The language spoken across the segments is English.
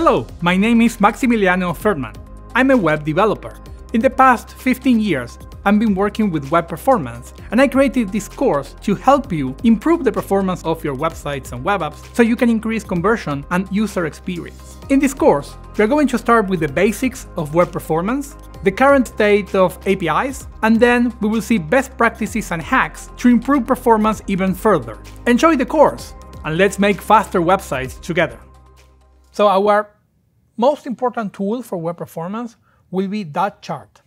Hello, my name is Maximiliano Firtman. I'm a web developer. In the past 15 years, I've been working with web performance, and I created this course to help you improve the performance of your websites and web apps so you can increase conversion and user experience. In this course, we're going to start with the basics of web performance, the current state of APIs, and then we will see best practices and hacks to improve performance even further. Enjoy the course, and let's make faster websites together. So our most important tool for web performance will be that chart.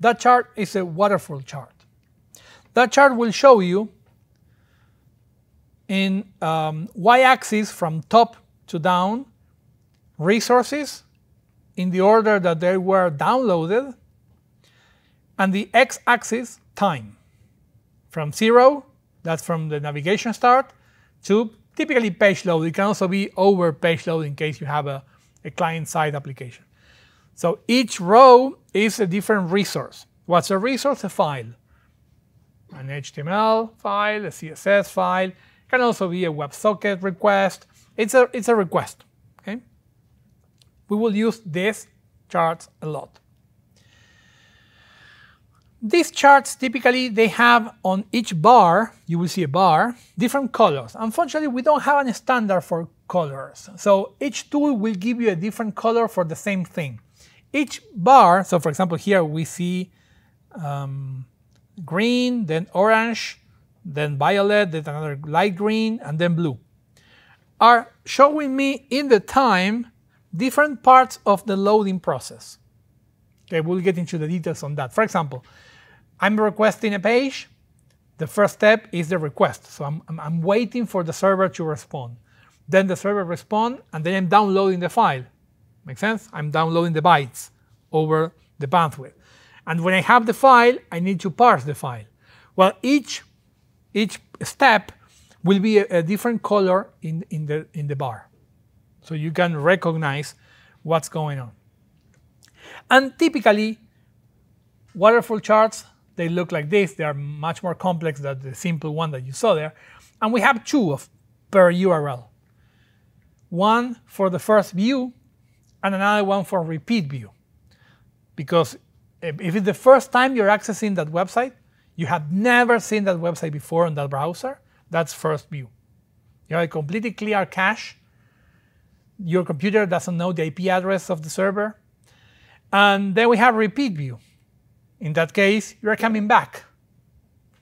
That chart is a waterfall chart. That chart will show you in um, y-axis from top to down resources in the order that they were downloaded, and the x-axis time from zero, that's from the navigation start, to typically page load. It can also be over page load in case you have a, a client-side application. So each row is a different resource. What's a resource? A file. An HTML file, a CSS file, it can also be a WebSocket request. It's a, it's a request. Okay? We will use these charts a lot. These charts typically they have on each bar, you will see a bar, different colors. Unfortunately, we don't have a standard for colors. So each tool will give you a different color for the same thing. Each bar, so for example here we see um, green, then orange, then violet, then another light green, and then blue, are showing me in the time different parts of the loading process. Okay, we'll get into the details on that. For example, I'm requesting a page. The first step is the request. So I'm, I'm, I'm waiting for the server to respond. Then the server responds, and then I'm downloading the file. Make sense? I'm downloading the bytes over the bandwidth. And when I have the file, I need to parse the file. Well, each, each step will be a, a different color in, in, the, in the bar. So you can recognize what's going on. And typically, waterfall charts, they look like this. They are much more complex than the simple one that you saw there. And we have two of per URL. One for the first view and another one for repeat view. Because if it's the first time you're accessing that website, you have never seen that website before on that browser, that's first view. You have a completely clear cache. Your computer doesn't know the IP address of the server. And then we have repeat view. In that case, you're coming back.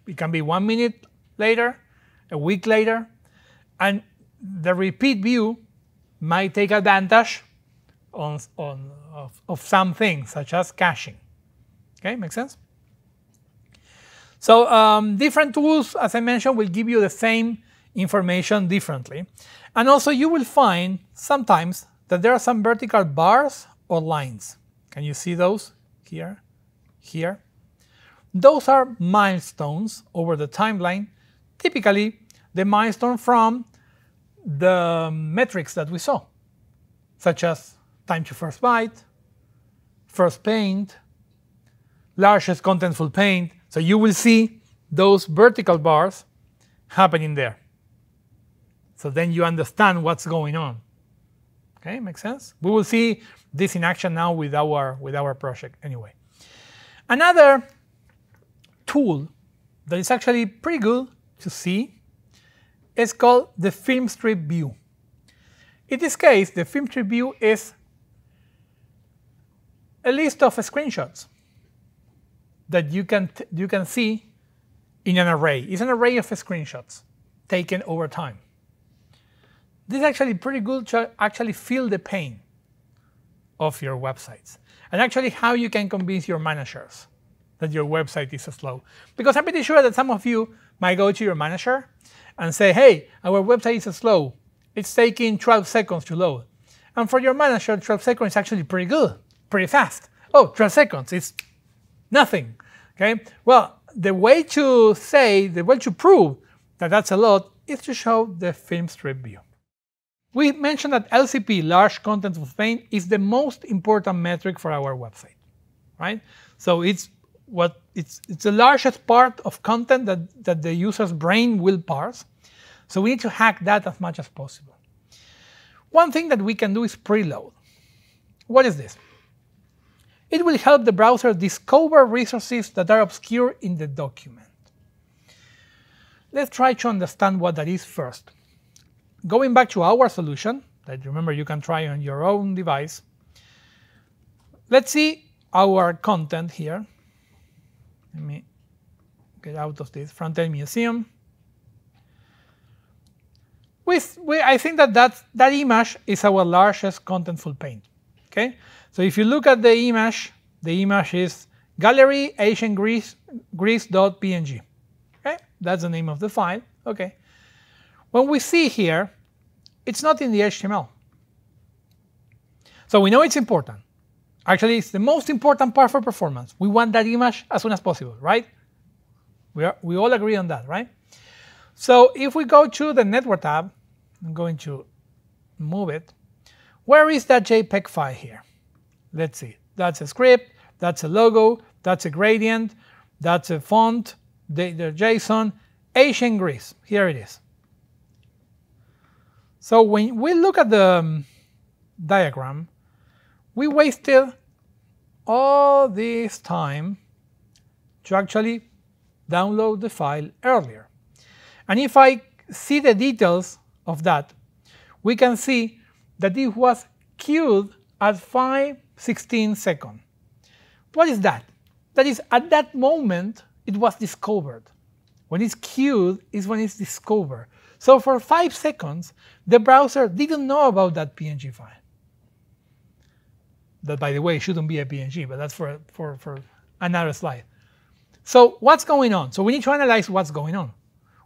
It can be one minute later, a week later, and the repeat view might take advantage on, on, of, of some things, such as caching. Okay, make sense? So um, different tools, as I mentioned, will give you the same information differently. And also you will find sometimes that there are some vertical bars or lines. Can you see those here, here? Those are milestones over the timeline, typically the milestone from the metrics that we saw, such as time to first byte, first paint, largest contentful paint. So you will see those vertical bars happening there. So then you understand what's going on. Okay, makes sense? We will see this in action now with our, with our project anyway. Another tool that is actually pretty good to see is called the film strip view. In this case, the film strip view is a list of screenshots that you can, you can see in an array. It's an array of screenshots taken over time. This is actually pretty good to actually feel the pain of your websites and actually how you can convince your managers that your website is slow. Because I'm pretty sure that some of you might go to your manager and say, hey, our website is slow. It's taking 12 seconds to load. And for your manager, 12 seconds is actually pretty good pretty fast. Oh, 12 seconds, it's nothing. Okay. Well, the way to say, the way to prove that that's a lot is to show the film strip view. We mentioned that LCP, large contentful paint, is the most important metric for our website, right? So it's what it's it's the largest part of content that, that the user's brain will parse. So we need to hack that as much as possible. One thing that we can do is preload. What is this? It will help the browser discover resources that are obscure in the document. Let's try to understand what that is first. Going back to our solution, that remember you can try on your own device, let's see our content here. Let me get out of this front-end museum. With, we, I think that, that that image is our largest contentful paint. Okay, so if you look at the image, the image is gallery ancient Greece, Greece.png. Okay, that's the name of the file. Okay, when we see here, it's not in the HTML. So we know it's important. Actually, it's the most important part for performance. We want that image as soon as possible, right? We, are, we all agree on that, right? So if we go to the network tab, I'm going to move it. Where is that JPEG file here? Let's see. That's a script, that's a logo, that's a gradient, that's a font, the, the JSON, ancient Greece. Here it is. So when we look at the um, diagram, we wasted all this time to actually download the file earlier. And if I see the details of that, we can see that it was queued at 516 seconds. What is that? That is, at that moment, it was discovered. When it's queued is when it's discovered. So for 5 seconds, the browser didn't know about that PNG file. That, by the way, shouldn't be a PNG, but that's for, for, for another slide. So what's going on? So we need to analyze what's going on.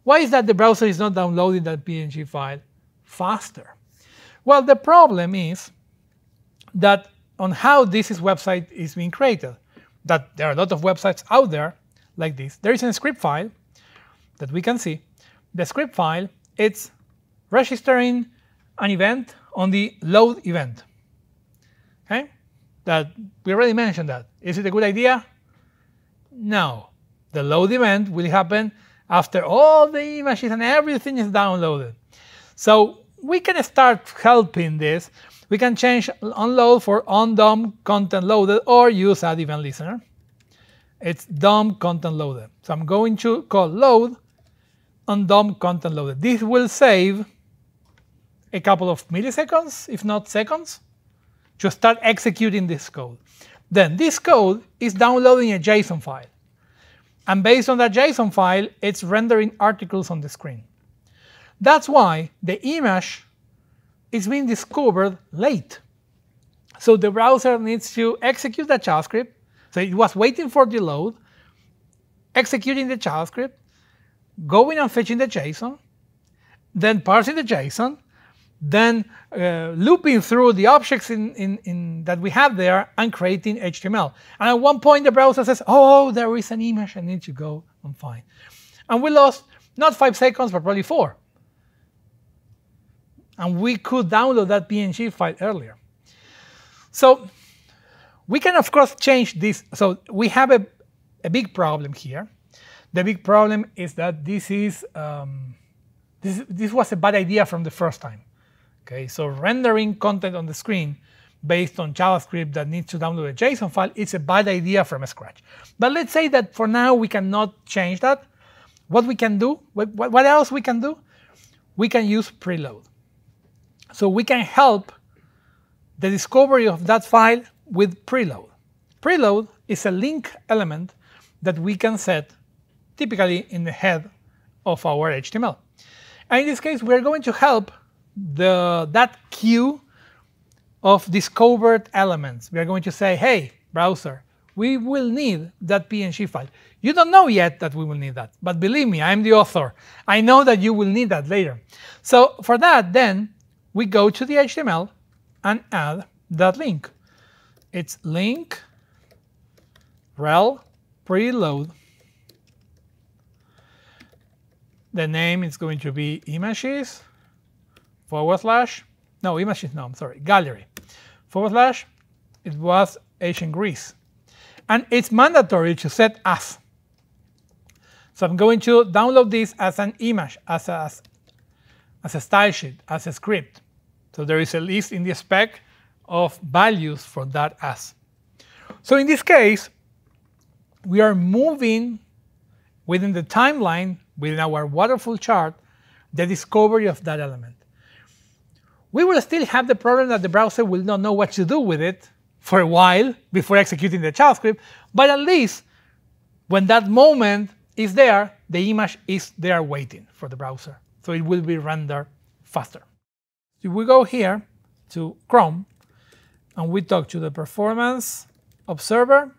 Why is that the browser is not downloading that PNG file faster? Well, the problem is that on how this is website is being created, that there are a lot of websites out there like this. There is a script file that we can see. The script file, it's registering an event on the load event. Okay? That we already mentioned that. Is it a good idea? No. The load event will happen after all the images and everything is downloaded. So we can start helping this. We can change onload for on DOM content loaded or use add event listener. It's DOM content loaded. So I'm going to call load on DOM content loaded. This will save a couple of milliseconds, if not seconds, to start executing this code. Then this code is downloading a JSON file. And based on that JSON file, it's rendering articles on the screen. That's why the image is being discovered late. So the browser needs to execute that JavaScript. So it was waiting for the load, executing the JavaScript, going and fetching the JSON, then parsing the JSON, then uh, looping through the objects in, in, in, that we have there and creating HTML. And at one point, the browser says, oh, there is an image I need to go and find. And we lost not five seconds, but probably four. And we could download that PNG file earlier. So we can, of course, change this. So we have a, a big problem here. The big problem is that this is um, this, this was a bad idea from the first time. Okay, so rendering content on the screen based on JavaScript that needs to download a JSON file is a bad idea from scratch. But let's say that for now we cannot change that. What we can do, what, what else we can do? We can use preload. So we can help the discovery of that file with preload. Preload is a link element that we can set typically in the head of our HTML. And in this case, we're going to help the, that queue of discovered elements. We are going to say, hey, browser, we will need that PNG file. You don't know yet that we will need that, but believe me, I'm the author. I know that you will need that later. So for that, then, we go to the HTML and add that link. It's link rel preload. The name is going to be images forward slash, no, images, no, I'm sorry, gallery, forward slash, it was ancient Greece. And it's mandatory to set as. So I'm going to download this as an image, as a, as, a style sheet, as a script. So there is a list in the spec of values for that as. So in this case, we are moving within the timeline, within our waterfall chart, the discovery of that element. We will still have the problem that the browser will not know what to do with it for a while before executing the JavaScript, but at least when that moment is there, the image is there waiting for the browser. So it will be rendered faster. If we go here to Chrome, and we talk to the performance observer,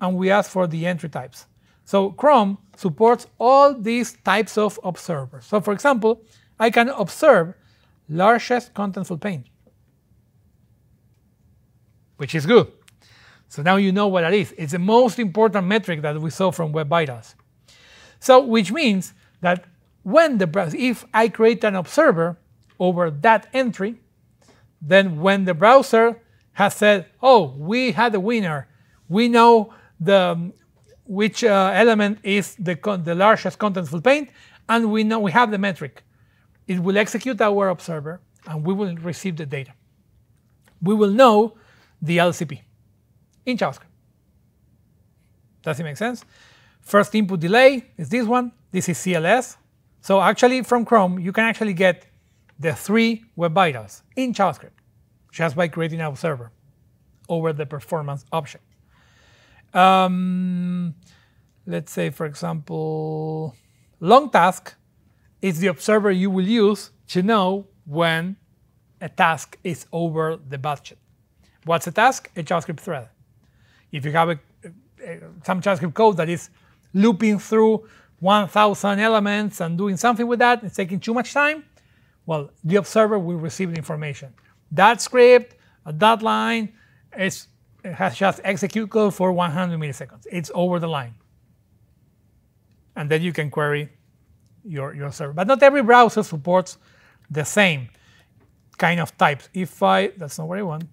and we ask for the entry types. So Chrome supports all these types of observers. So for example, I can observe largest contentful paint, which is good. So now you know what that is. It's the most important metric that we saw from Web Vitals. So which means that when the if I create an observer over that entry, then when the browser has said, oh, we had a winner, we know the which uh, element is the, the largest contentful paint, and we know we have the metric. It will execute our observer, and we will receive the data. We will know the LCP in JavaScript. Does it make sense? First input delay is this one. This is CLS. So actually, from Chrome, you can actually get the three web vitals in JavaScript just by creating an observer over the performance object. Um, let's say, for example, long task is the observer you will use to know when a task is over the budget. What's a task? A JavaScript thread. If you have a, a, some JavaScript code that is looping through 1,000 elements and doing something with that, it's taking too much time, well, the observer will receive the information. That script, that line, is has just execute code for 100 milliseconds. It's over the line. And then you can query your, your server. But not every browser supports the same kind of types. If I, that's not what I want.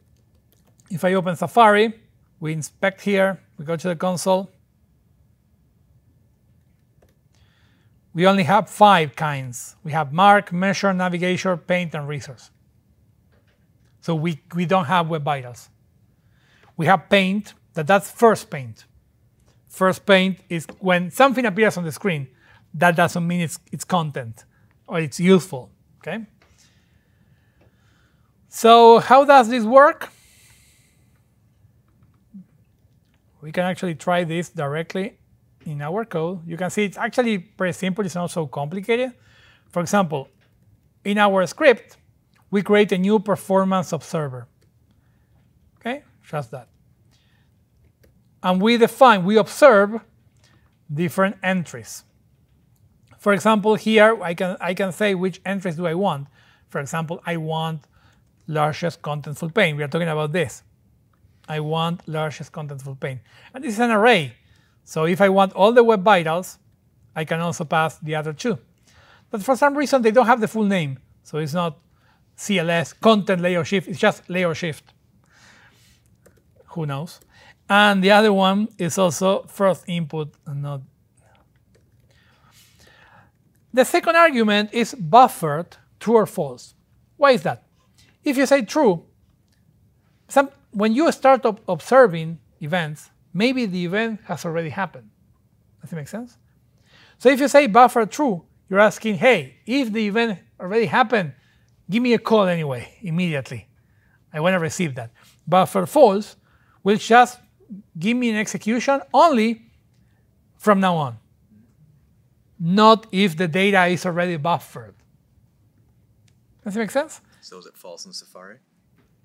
If I open Safari, we inspect here, we go to the console. We only have five kinds. We have mark, measure, navigation, paint, and resource. So we, we don't have web vitals we have paint, that that's first paint. First paint is when something appears on the screen, that doesn't mean it's, it's content or it's useful, okay? So how does this work? We can actually try this directly in our code. You can see it's actually pretty simple, it's not so complicated. For example, in our script, we create a new performance observer. Okay, just that and we define, we observe different entries. For example, here I can, I can say which entries do I want. For example, I want largest contentful paint. We are talking about this. I want largest contentful paint. And this is an array. So if I want all the web vitals, I can also pass the other two. But for some reason, they don't have the full name. So it's not CLS, content layout shift, it's just layout shift. Who knows? And the other one is also first input and not. The second argument is buffered true or false. Why is that? If you say true, some, when you start observing events, maybe the event has already happened. Does it make sense? So if you say buffer true, you're asking, hey, if the event already happened, give me a call anyway, immediately. I want to receive that. Buffer false will just give me an execution only from now on, not if the data is already buffered. Does it make sense? So is it false in Safari?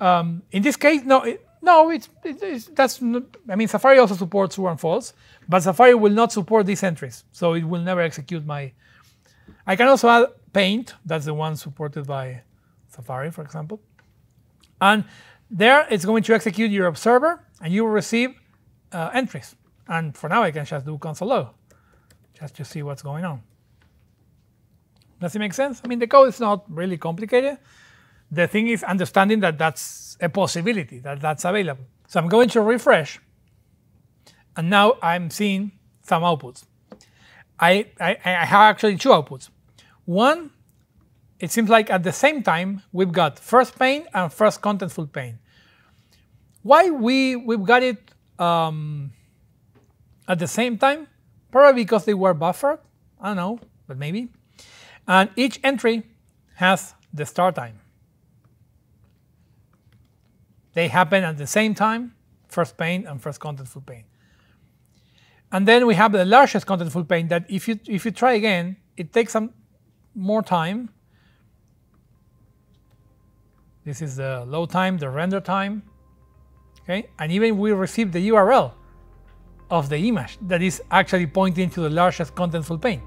Um, in this case, no, it, no, it's, it, it's that's. Not, I mean, Safari also supports true and false, but Safari will not support these entries, so it will never execute my. I can also add Paint. That's the one supported by Safari, for example, and there it's going to execute your observer, and you will receive uh, entries. And for now, I can just do console log, just to see what's going on. Does it make sense? I mean, the code is not really complicated. The thing is understanding that that's a possibility, that that's available. So I'm going to refresh, and now I'm seeing some outputs. I, I, I have actually two outputs. One it seems like at the same time we've got first paint and first contentful paint. Why we, we've got it um, at the same time? Probably because they were buffered. I don't know, but maybe. And each entry has the start time. They happen at the same time, first paint and first contentful paint. And then we have the largest contentful paint that if you, if you try again, it takes some more time. This is the load time, the render time. Okay, and even we receive the URL of the image that is actually pointing to the largest contentful paint.